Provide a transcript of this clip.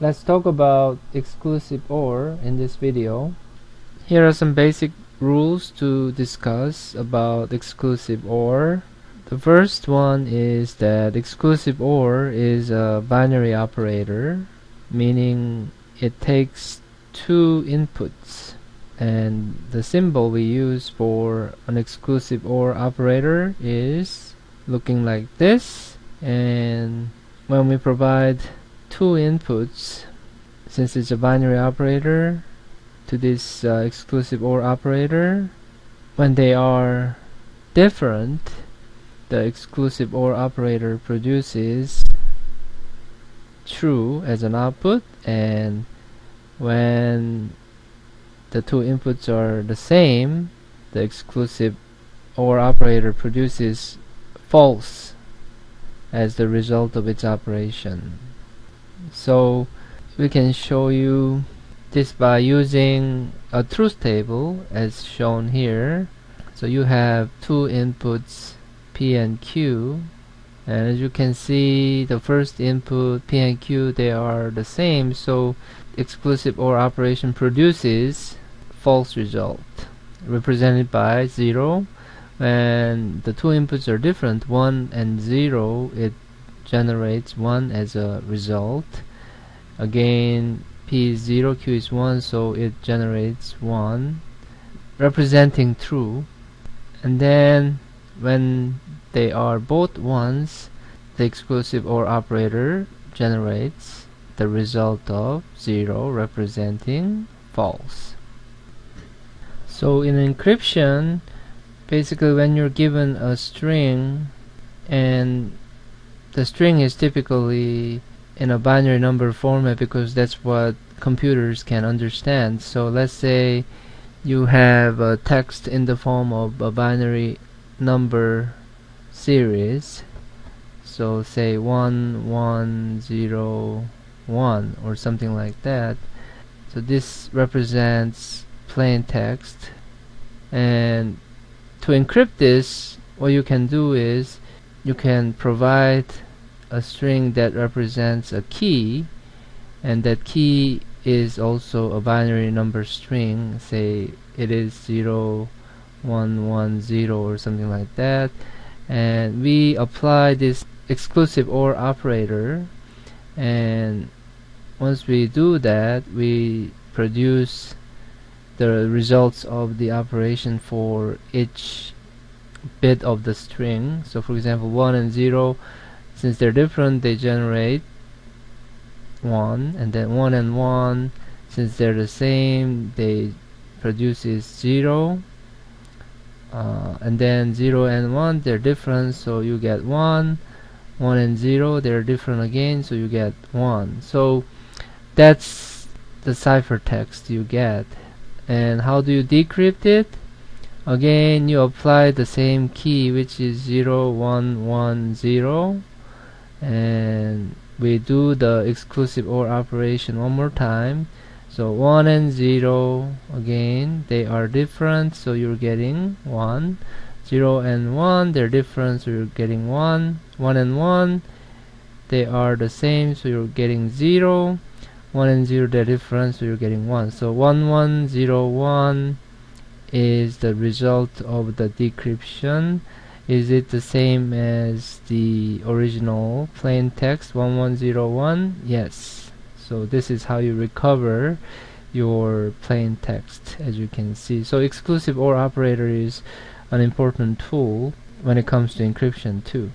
Let's talk about exclusive OR in this video. Here are some basic rules to discuss about exclusive OR. The first one is that exclusive OR is a binary operator, meaning it takes two inputs and the symbol we use for an exclusive OR operator is looking like this and when we provide two inputs since it's a binary operator to this uh, exclusive OR operator. When they are different the exclusive OR operator produces true as an output and when the two inputs are the same the exclusive OR operator produces false as the result of its operation so we can show you this by using a truth table as shown here. So you have two inputs P and Q. And as you can see the first input P and Q they are the same. So exclusive OR operation produces false result represented by 0 when the two inputs are different. 1 and 0 it generates 1 as a result. Again P is 0 Q is 1 so it generates 1 representing true. And then when they are both ones the exclusive OR operator generates the result of 0 representing false. So in encryption basically when you're given a string and the string is typically in a binary number format because that's what computers can understand. So let's say you have a text in the form of a binary number series. So say 1 1 1 or something like that. So this represents plain text. And to encrypt this what you can do is you can provide a string that represents a key and that key is also a binary number string say it is 0 1 1 0 or something like that. And we apply this exclusive OR operator and once we do that we produce the results of the operation for each bit of the string. So for example 1 and 0 since they're different they generate 1 and then 1 and 1 since they're the same they produces 0 uh, and then 0 and 1 they're different so you get 1 1 and 0 they're different again so you get 1 so that's the ciphertext you get. And how do you decrypt it again you apply the same key which is 0 1 1 0 and we do the exclusive OR operation one more time. So 1 and 0 again they are different so you're getting 1 0 and 1 they're different so you're getting 1 1 and 1 they are the same so you're getting 0 1 and 0 they're different so you're getting 1 so 1 1 0 1 is the result of the decryption. Is it the same as the original plain text 1101 yes. So this is how you recover your plain text as you can see. So exclusive OR operator is an important tool when it comes to encryption too